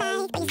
like